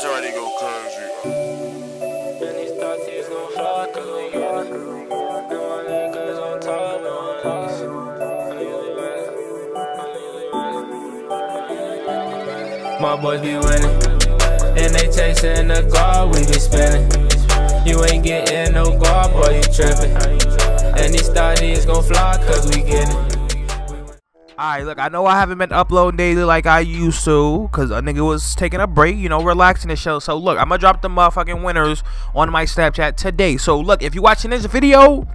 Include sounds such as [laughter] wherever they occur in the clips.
Josh already go crazy. And these thoughts is gon' fly cause we get it. And my niggas on top, no niggas. My boys be winning, and they chasing the guap, we be spinning. You ain't getting no guap, boy, you tripping. And these thoughts gon' fly cause we get it. Alright, look, I know I haven't been uploading daily like I used to, because a nigga was taking a break, you know, relaxing the show. So, look, I'm going to drop the motherfucking winners on my Snapchat today. So, look, if you're watching this video,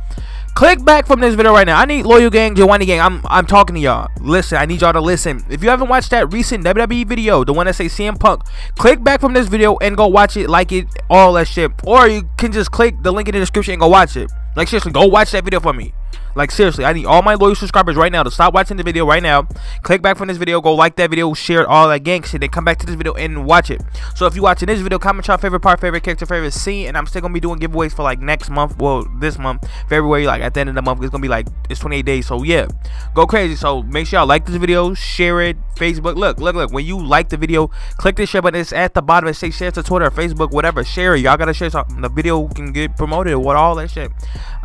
click back from this video right now. I need Loyal Gang, Jawani Gang. I'm, I'm talking to y'all. Listen, I need y'all to listen. If you haven't watched that recent WWE video, the one that say CM Punk, click back from this video and go watch it, like it, all that shit. Or you can just click the link in the description and go watch it. Like, seriously, go watch that video for me. Like seriously, I need all my loyal subscribers right now to stop watching the video right now. Click back from this video, go like that video, share it, all that gang shit. Then come back to this video and watch it. So if you're watching this video, comment your favorite part, favorite character, favorite scene, and I'm still gonna be doing giveaways for like next month. Well, this month, February, like at the end of the month, it's gonna be like it's 28 days. So yeah, go crazy. So make sure y'all like this video, share it, Facebook. Look, look, look. When you like the video, click the share button. It's at the bottom. It say share to Twitter, Facebook, whatever. Share it. Y'all gotta share something. The video can get promoted. What all that shit.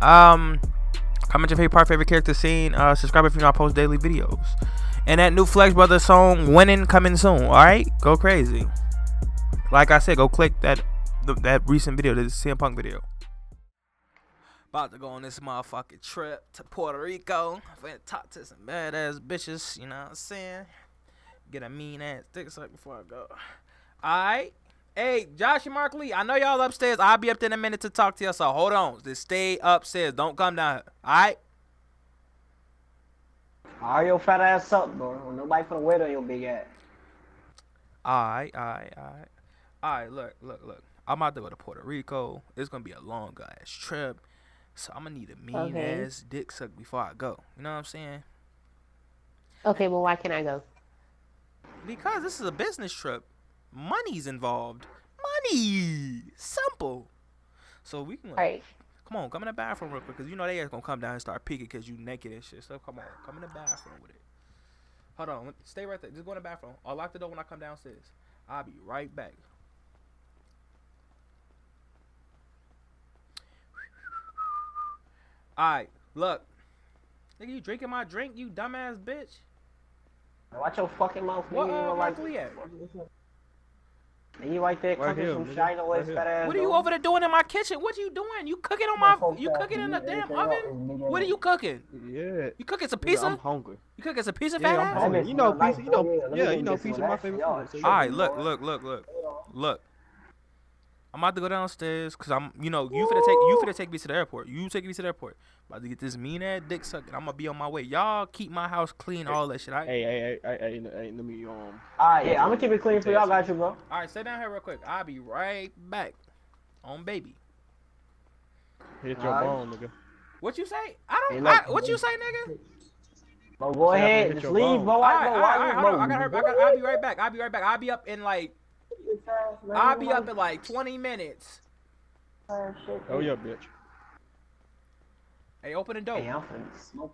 Um. Comment your favorite part, favorite character scene. Uh, subscribe if you not post daily videos. And that new Flex Brother song, "Winning," coming soon. All right, go crazy. Like I said, go click that that recent video, the CM Punk video. About to go on this motherfucking trip to Puerto Rico. I'm finna talk to some badass bitches. You know what I'm saying? Get a mean ass dick suck before I go. All right. Hey, Josh and Mark Lee, I know y'all upstairs. I'll be up there in a minute to talk to y'all, so hold on. Just stay upstairs. Don't come down here. Alright? Hurry your fat ass up, bro. Nobody finna wait on your big ass. Alright, alright, alright. Alright, look, look, look. I'm about to go to Puerto Rico. It's gonna be a long ass trip. So I'm gonna need a mean okay. ass dick suck before I go. You know what I'm saying? Okay, well why can't I go? Because this is a business trip money's involved. Money, simple. So we can. Like, right. Come on, come in the bathroom real quick, cause you know they are gonna come down and start peeking, cause you naked and shit. So come on, come in the bathroom with it. Hold on, stay right there. Just go in the bathroom. I'll lock the door when I come downstairs. I'll be right back. Alright, look. Nigga, you drinking my drink, you dumbass bitch? Watch your fucking mouth, nigga. What, uh, like, at? And you right there right cooking here, some shiny right fat ass. What are you over there doing in my kitchen? What are you doing? You cooking on my? You cooking in the damn oven? What are you cooking? Yeah. You cooking some pizza? Yeah, I'm hungry. You cooking some pizza, fat yeah, ass? I'm hungry. You know pizza. You know. Yeah, you know pizza. My favorite food. All right, look, look, look, look, look. I'm about to go downstairs because I'm, you know, you finna take you finna take me to the airport. You take me to the airport. About to get this mean ass dick sucking. I'm gonna be on my way. Y'all keep my house clean, all that shit. Hey, hey, hey, hey, hey, hey, let me um. Alright, yeah, I'm gonna keep it clean for y'all. Got you, bro. Alright, stay down here real quick. I'll be right back. On baby. Hit your right. bone, nigga. What you say? I don't. I, what you say, nigga? Bro, go ahead. Just leave, bro. Alright, alright, hold on. I got her. I got. I'll be right back. I'll be right back. I'll be up in like. I'll be up in like 20 minutes. Oh yeah, bitch. Hey, open the door. Hey,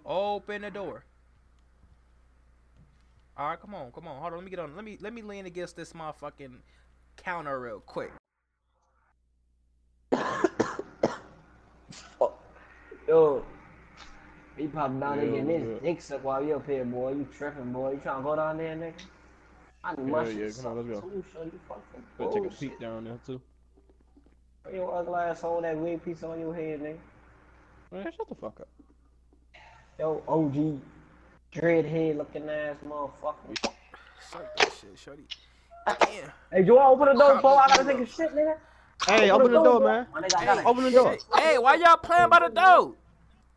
open the door. All right, come on, come on. Hold on, let me get on. Let me let me lean against this motherfucking counter real quick. [coughs] oh, yo, you popping down there getting this dick suck while you up here, boy. You tripping, boy. You trying to go down there, nigga? I need my yeah, yeah, come on, let's go. Go take a peek down there too. Put Your ugly ass hold that wig piece on your head, nigga. Man, shut the fuck up. Yo, OG, dreadhead looking ass motherfucker. Fuck that shit, shorty. Damn. Hey, Joe, open the door before I gotta take a shit, nigga. Hey, open, open the, door, door man. Hey, open the door. Hey, why y'all playing by the door?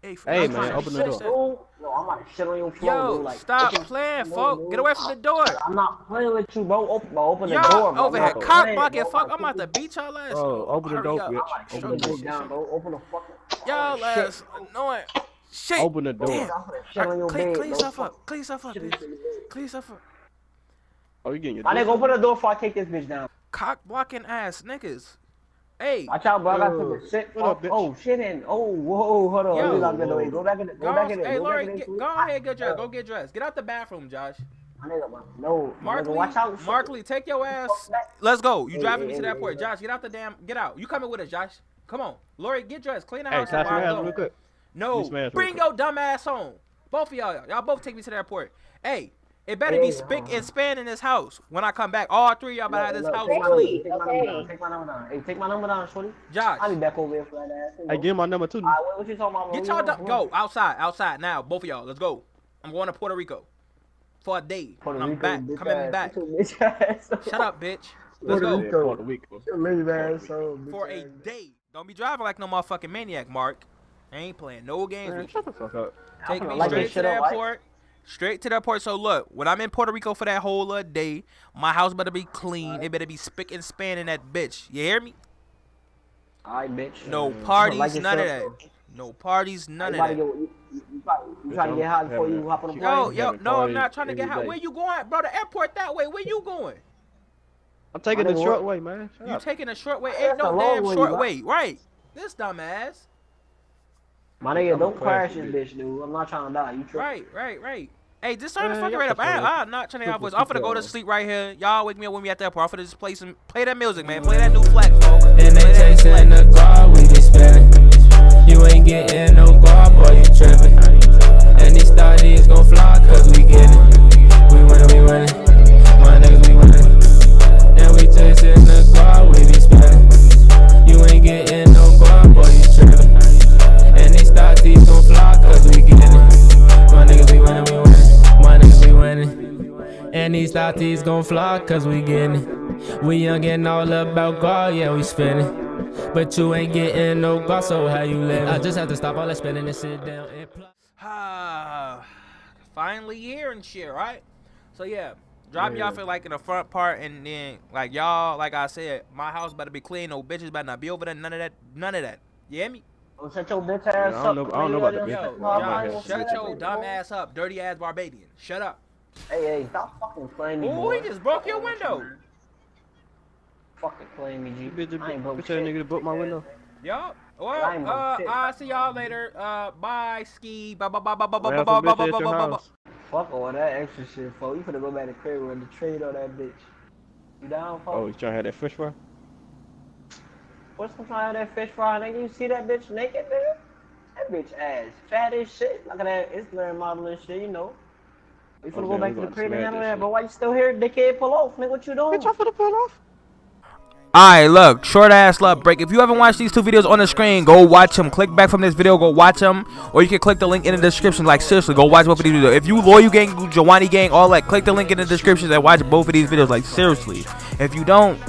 Hey, hey man, open the door. No, I'm about to shit on your floor, Yo, bro. Like, stop playing, folk. Get away from the door. I'm not playing with you, bro. Open, bro, open Yo, the door, bro. over here, cock bucket, fuck. I'm about to beat y'all ass. Bro, open the door, bitch. Open the door down, bro. Open the fucking. Y'all ass annoying. Shit. Open the door. Damn. Clean, clean yourself up. Clean yourself up, bitch. Clean yourself up. Oh, you getting your. I nigga, open the door before I take this bitch down. Cock blocking ass niggas. Hey. Watch out, bro. I got some shit. Oh, up, oh, shit in. Oh, whoa, hold on. Yo, Let me lock the. Go back in the. Go, go back in. Hey, go Lori, back in get, go ahead, get dressed. Go get dressed. Get out the bathroom, Josh. My nigga, no. Mark Lee, watch out. Mark Lee, take your ass. let's go. You Hey, driving hey, me to hey, the airport, hey, Josh? Get out the damn. Get out. You coming with us, Josh? Come on, Lori, get dressed, clean the Hey, house. can I and while I smash go. real quick? No, You real bring quick. your dumb ass home. Both of y'all, y'all both take me to the airport. Hey, it better be spick and um, span in this house when I come back. All three of y'all better have this Look, house take my clean. number- Take my number down. Take my number down. Hey, take my number down, shorty. Josh. I'll be back over here for that ass. Hey, give my number too. Alright, what, what you talking about? get What y'all you go outside, outside now. Both of y'all, let's go. I'm going to Puerto Rico for a day. Puerto and I'm Rico, back, coming ass. back. Get [laughs] your bitch. Shut up, bitch. Let's Puerto go. Rico. Puerto Rico. Your lame ass, so, bitch For a ass. day. Don't be driving like no motherfucking maniac, Mark. I ain't playing no games Man, with you. shut the fuck up. Take me gonna straight to the up, right? airport. Straight to the airport. So look, when I'm in Puerto Rico for that whole uh, day, my house better be clean. It better be spick and span in that bitch. You hear me? Alright, bitch. No parties, light this none of that. No parties, none of that. get- You you- you you trying to get hot before you hop on the plane? Yo, yo, no, I'm not trying to get every hot. Where you going, bro? The airport that way. Where you going? I'm taking the short way, man. Shut You up. taking a short way? Ain't a no damn way, short bro. way, right? This dumbass. My nigga, don't crash this bitch, dude. I'm not trying to die. You tripping. Right, right, right. Hey, just turn the Man, fucking y'all right up. can I, I'm not trying to have voice. I'm finna go to sleep right here. Y'all wake me up when we at that airport. I'm finna just play some, play that music, man. Play that new flex, folks. And they Play chasing flex. the car, we be spinning. You ain't getting no guap, boy, you tripping. And these thotties gon' fly, cause we get it. We winning, we winning. These thotties gon' fly cause we getting it. We young and all about God, yeah, we spinning. But you ain't getting no God, so how you live? I just have to stop all that spinning and sit down and plug. Ah, finally here and shit, right? So yeah, drop me Yeah. off at like in the front part, and then like y'all, like I said, my house better be clean. No bitches better not be over there. None of that. None of that. You hear me? Oh, shut your bitch ass I don't up. know- I don't know about the Just bitch. Yo, shut my I'm out Josh, here. mouth. shut Shut your dumb ass up, dirty ass Barbadian. Shut up. Hey, hey, stop fucking playing me, Ooh, boy. he just broke your window. Fucking playing me, G. You bitch, I ain't broke bitch, that shit. nigga to book my window. Yup. I Well, ain't uh. I'll see y'all later. Uh, bye, ski. Bye, bye, bye, bye, bye, bye, Well, bye, some bye, bitch bye, bye, bye, bye. Fuck all that extra shit, folks. You finna go back to crib and the trade on that bitch. You down, folks? Oh, you trying to have that fish fry? What's the time of that fish fry, nigga? You see that bitch naked, nigga? That bitch ass fat as shit. Look at that Instagram model and shit, you know. We finna Oh, go back to the gonna crib and smash handle that that, shit. but why you still here? Dickhead, pull off, nigga. What you doing? Bitch, I'm finna pull off. Alright, look, short ass love break. If you haven't watched these two videos on the screen, go watch them. Click back from this video, go watch them. Or you can click the link in the description. Like, seriously, go watch both of these videos. If you Loyal you Gang, Jawani Gang, all that, click the link in the description and watch both of these videos. Like, seriously. If you don't,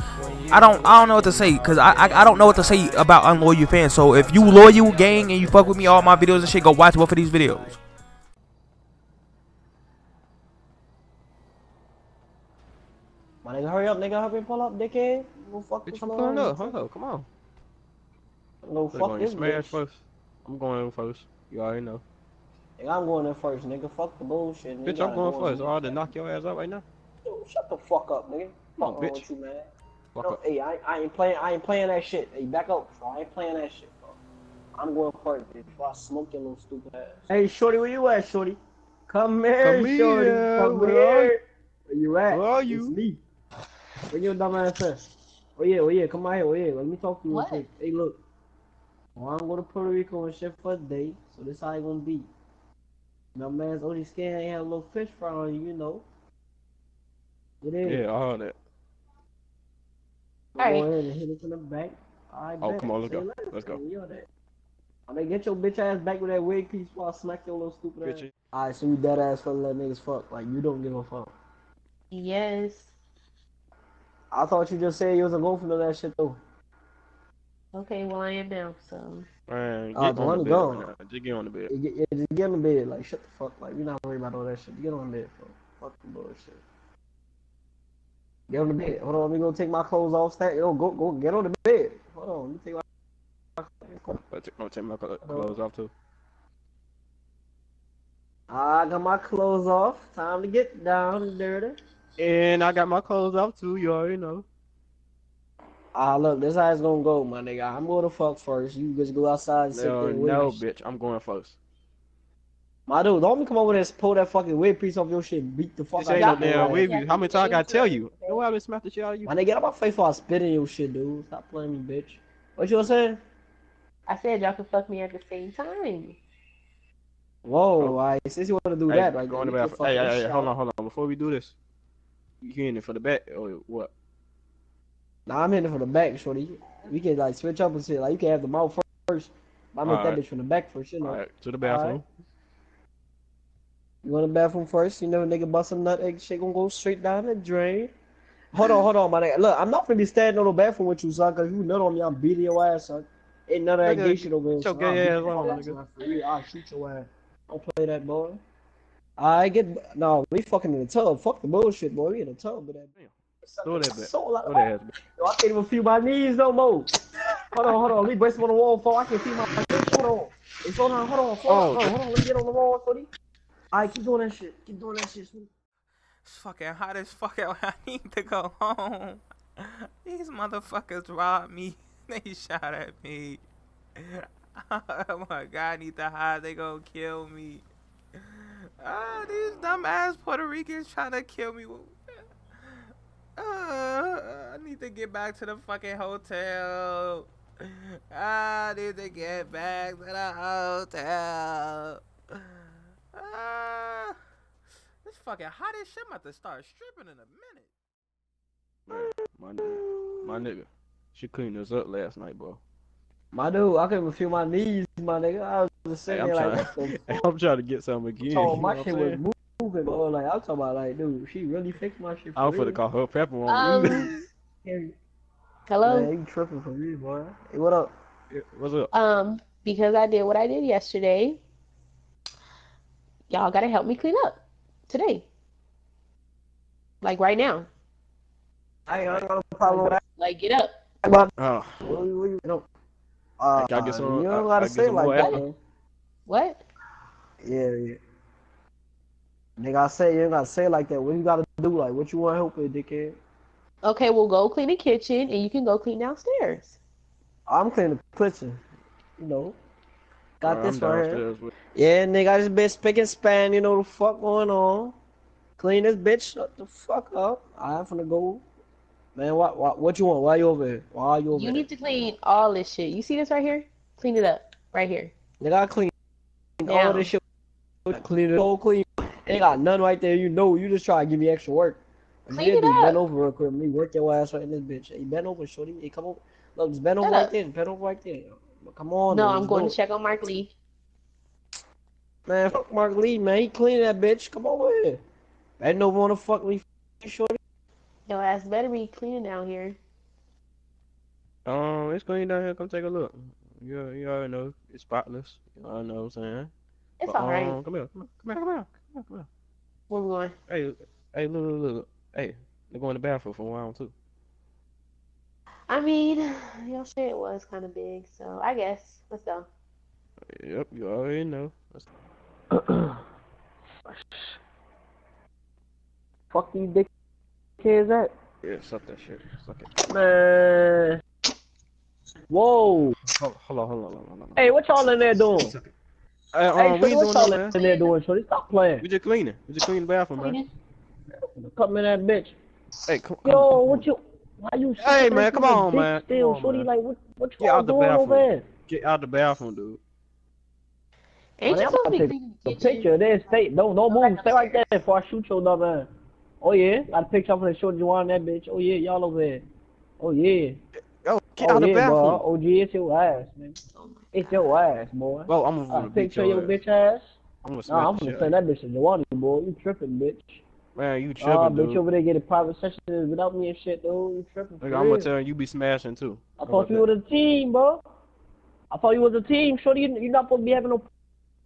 I don't I don't know what to say. Because I, I I don't know what to say about unloyal fans. So if you Loyal Gang and you fuck with me, all my videos and shit, go watch both of these videos. My nigga, hurry up, nigga. Hurry up, pull up, dickhead. Go fuck Bitch, this I'm pulling up. Hold up, come on. Go We're fuck going to this smash bitch. first. I'm going in first. You already know. Nigga, I'm going in first, nigga. Fuck the bullshit. Nigga. Bitch, I'm going go in. first. Or I'll just knock your ass out right now. Yo, shut the fuck up, nigga. Come on, Fuck wrong bitch. with you, man. Fuck No, up. hey, I, I ain't playing. I ain't playing that shit. Hey, back up, bro. I ain't playing that shit, bro. I'm going first, bitch. Before I smoke your little stupid ass. Hey, shorty, where you at, shorty? Come here, Come shorty. here, Come where here. Where you at? Where are you? It's you? me. Where your dumb ass at? Oh yeah, oh yeah. Come out here, oh yeah. Let me talk to you real What? quick. Hey, look. Well, I'm going to Puerto Rico and shit for a day, so this how it gonna be. My man's only scan ain't had a little fish fry on you, you know. It is. Yeah, all that. Go Alright. ahead and hit it from the back. I Oh, bet. come on, let's Say go. less, Let's go. man. We on that. I mean, get your bitch ass back with that wig piece while I smack your little stupid ass. Bitch, Alright, so you dead ass for let niggas fuck. Like, you don't give a fuck. Yes. I thought you just said you wasn't going for none of that shit, though. Okay, well I am now, so man, Uh, get the on the bed gone. right now. Just get on the bed. You get, yeah, just get in the bed. Like, shut the fuck. Like, we not worried about all that shit. Get on the bed, bro. Fuck the bullshit. Get on the bed. Hold on, let me go take my clothes off. Stack. Yo, go, go, get on the bed. Hold on, let me take my. But I'm gonna take my clothes off too. I got my clothes off. Time to get down and dirty. And I got my clothes off too. You already know. Ah, look, this how it's gonna go, my nigga. I'm gonna fuck first. You just go outside and sit there No, and no, bitch. I'm going first. My dude, don't me come over there and pull that fucking wig piece off your shit and beat the fuck This out ain't no of you. damn Like, wig. How many times I gotta tell you? You know why I been smacked the shit out of you? My nigga, get out my face before I spit in your shit, dude. Stop playing me, bitch. What you was saying? I said y'all can fuck me at the same time. Whoa, Oh. like, since you want to do Hey, that, like, go in the we can bathroom. fuck Hey, this hey, hey, hold on, hold on. Before we do this, you in it for the back or what? Nah, I'm hitting for the back, shorty. We can like switch up and shit. Like you can have the mouth first. I make that Alright. bitch from the back first, you know. Right, to the bathroom. You want the bathroom first? You know, nigga bust a nut, egg shit gonna go straight down the drain. Hold on, hold on, my nigga. Look, I'm not gonna be standing on the bathroom with you, son, cause you nut on me, I'm beating your ass, son. Ain't none of that gay shit over here. get your son. I'll gay ass on, nigga. son, For real, I'll shoot your ass. Don't play that, boy. I get no, we fucking in the tub. Fuck the bullshit, boy. We in the tub with that. Throw that back. So. Throw that ass back. Yo, I can't even feel my knees no more. Hold on, hold on. Let me brace on the wall for I can feel my knees. Hold on. Hey, hold on, hold on, hold on, Oh. hold on, hold on. Let me get on the wall, Sody. Alright, keep doing that shit. Keep doing that shit, Sody. It's fucking hot as fuck out. [laughs] I need to go home. These motherfuckers robbed me. [laughs] They shot at me. [laughs] Oh my god, I need to hide. They gonna kill me. Ah, these dumbass Puerto Ricans trying to kill me. Uh, I need to get back to the fucking hotel. I need to get back to the hotel. Ah. It's fucking hot as shit. I'm about to start stripping in a minute. Man, my nigga, my nigga, she cleaned us up last night, bro. My dude, I couldn't even feel my knees, my nigga. I was just Hey, sitting I'm there trying. like, what the [laughs] Hey, I'm trying to get some again. Oh, my know shit was moving, bro. Like, I'm talking about, like, dude, she really fixed my shit for I was real. finna call her pepper on Um, [laughs] hello. Man, you tripping for me, boy. Hey, what up? What's up? Um, because I did what I did yesterday, y'all gotta help me clean up today. Like right now. I ain't got no problem with that. Like get up. But, Oh, uh, Can I get some- you I- don't I gotta get say like that, apple? What? Yeah, yeah. Nigga, I say you ain't gotta say like that. What you gotta do? Like, what you want to help with, dickhead? Okay, we'll go clean the kitchen and you can go clean downstairs. I'm cleaning the kitchen. You know. Got I'm this right here. downstairs with- Yeah, nigga, I just been spick and span. You know the fuck going on. Clean this bitch. Shut the fuck up. I'm finna go. Man, what, what, what you want? Why you over here? Why you over You need to clean all this shit. You see this right here? Clean it up. Right here. Nigga, I clean all this shit. Clean it all clean. Ain't got none right there. You know, you just try to give me extra work. Clean you it up. Bend over real quick. Me work your ass right in this bitch. Hey, bend over, shorty. Hey, come over. Look, just bend over Shut right up. there. Bend over right there. Come on. No, man, I'm going do to check on Mark Lee. Man, fuck Mark Lee, man. He cleaning that bitch. Come over here. Bend over on the fuck Lee, shorty. Your ass better be cleaning down here. Um, it's clean down here. Come take a look. You, you already know it's spotless. You already know what I'm saying. It's But, alright. um, Come here, come here, come here, come here, come here, come here. Where we going? Hey, hey, look, look, look. Hey, they're going to the bathroom for a while too. I mean, your shit was kind of big, so I guess. Let's go. Yep, you already know. That's- [clears throat] Fuck these dickheads that. Yeah, suck that shit. Suck it. Man. Whoa. Hold, hold on, hold on, hold on, hold on. Hey, what y'all in there doing? Hey, um, Hey, we what doing y'all nothing, man. in there doing, Shorty? Stop playing. We just cleaning. We just cleaning the bathroom, man. Cleaning. Come in that bitch. Hey, come, come, Yo, come, what you? Why you? Hey, man, come on, dick man. Come Still, on, Shorty, man. like what? What y'all out the doing over there? Get out the bathroom, dude. Ain't Man, you supposed to be to cleaning The the kitchen? picture there, stay. Don't don't Go back move. Stay right there before I shoot your dumb ass. Oh yeah, got a picture of the shorty you on that bitch. Oh yeah, y'all over there. Oh yeah. Yo, get oh out the yeah, bathroom. boy. Oh it's your ass, man. Oh my It's your ass, boy. Well, I'm gonna beat picture your your ass. bitch ass. I'm gonna Nah, I'm gonna send that bitch to Giovanni, boy. You tripping, bitch. Man, you Ah, tripping, bitch dude. over there getting private sessions without me and shit, dude. You tripping? for Nigga, I'm gonna tell you, you be smashing too. I How thought you that? was a team, bro. I thought you was a team. Shorty, you- you're not supposed to be having no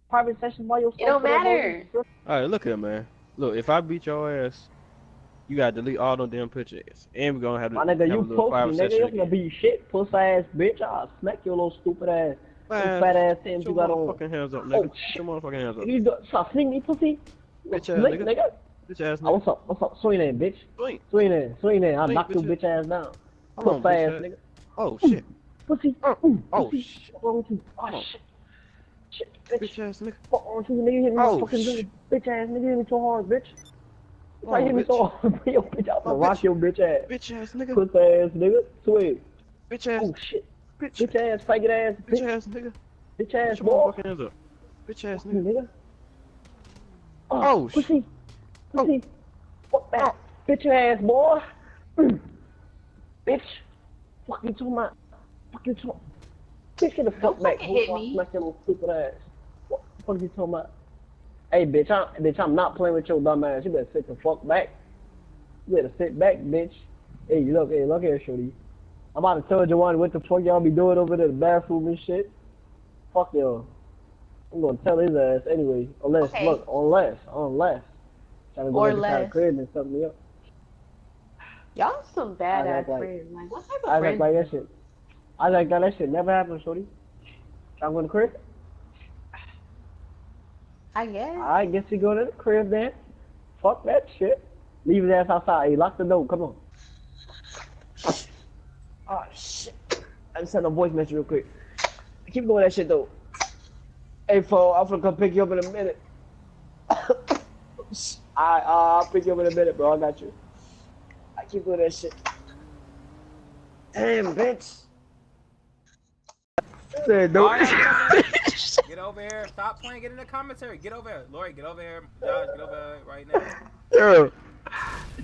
private sessions by yourself. It don't for that, bro. You matter. All right, look here, man. Look, if I beat your ass, you gotta delete all them damn pictures, and we gonna have to My nigga, have you pussy, private nigga. session You gonna be shit, puss ass bitch. I'll smack your little stupid ass. Man, fat ass put you got on. motherfucking hands up, Oh, nigga. Put shit. your motherfucking hands up. You do, stop seeing me, pussy. Bitch ass nigga. nigga. Bitch ass Oh, what's up? What's up? Swing in, bitch. Swing. Swing in. Swing in. I'll Swing, knock your bitch ass down. Hold on, ass ass. nigga. Oh mm, shit. Pussy. Oh, Ooh, oh, pussy. shit. What's wrong with you? Come Oh, shit. shit, bitch. Bitch ass nigga. Fuck on you, nigga. Hit me Oh, oh, fucking shit. bitch ass nigga. Hit me so hard, bitch. Why Oh, you hit me bitch. so hard? Bring your bitch out. Oh, Rock your bitch ass. Bitch ass nigga. Puss ass nigga. Swig. Bitch ass. Oh shit. Bitch. Bitch ass, faggot ass, Bitch bitch, ass nigga. bitch ass, Put your boy. motherfucking hands up. Bitch ass nigga. nigga. Oh, shit. pussy. Pussy. Fuck that. Bitch ass, boy. Mm. [clears throat] Bitch. Fuck you talking about. Fuck you talking Bitch, get the fuck back. fucking hit me. Smack your little stupid ass. What the fuck you talking about? Hey, bitch, I'm, bitch, I'm not playing with your dumb ass. You better sit the fuck back. You better sit back, bitch. Hey, look, hey, look here, shorty. I'm about to tell Jawan what the fuck y'all be doing over there in the bathroom and shit. Fuck y'all. I'm gonna tell his ass anyway. Unless, Okay. look, unless, unless. Trying to go Or less. crib and something up. Y'all some badass act like- friends. Like, what type of I friends? like that shit. I like that. That shit never happened, shorty. I'm going to crib. I guess. I guess you go to the crib then. Fuck that shit. Leave his ass outside. Hey, lock the door. Come on. Oh shit. I just sent a voice message real quick. Keep going that shit though. Hey, fo, I'm gonna come pick you up in a minute. [coughs] I, uh, I'll pick you up in a minute, bro. I got you. I keep doing that shit. Damn, bitch. Said, no. [laughs] Get over here. Stop playing. Get in the commentary. Get over here. Lori, get over here. Josh, get over here right now. Yo.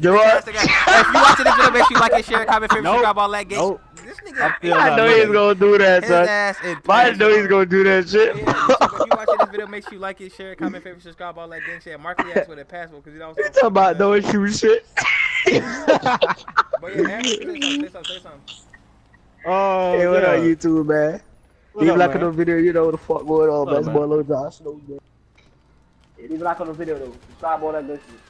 That's the guy. if you watching this video, make sure you like and share, comment, favorite, Nope. subscribe, all that gay Nope. shit. This I nigga, feel I know he's gonna do that, his son. ass is I know he's gonna do that shit. Yeah, so if you watching this video, make sure you like it, share, comment, favorite, subscribe, all that gang shit. Mark Lee asked for the password because he don't. You talking about no issue shit? But yeah, Aaron, say something, say something, say something. Oh, Hey, what yeah. up, YouTube, man? What Leave up, a like on the video, you know what the fuck going on, What man. up, It's man? boy Lil Josh. Know you, man. Hey, Leave like on the video, though. Subscribe, all that good shit.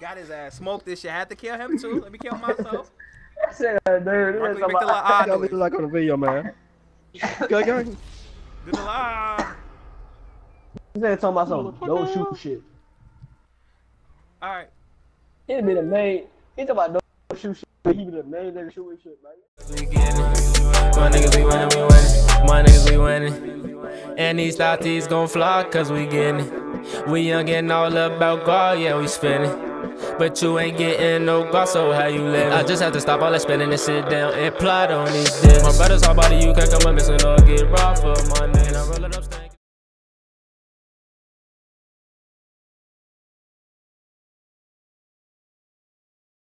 Got his ass. Smoked this shit. Had to kill him too. Let me kill myself. [laughs] I said, uh, dude, Mark this Lee, is make the little eye [laughs] leave like on the video, man. Go, go. Do the live. He said talking about something. Don't shoot shit. All right. He be the main. He talking about don't shoot shit. but He be the main nigga shooting shit, man. We getting it. My niggas we winning, we winning. My niggas we winning. And these thotties gon' fly cause we getting it. We young and all about God, yeah, we spinning. But you ain't getting no God, so how you live? I just have to stop all that spinning and sit down and plot on these discs. My brothers all body, you can't come and missing or get robbed for my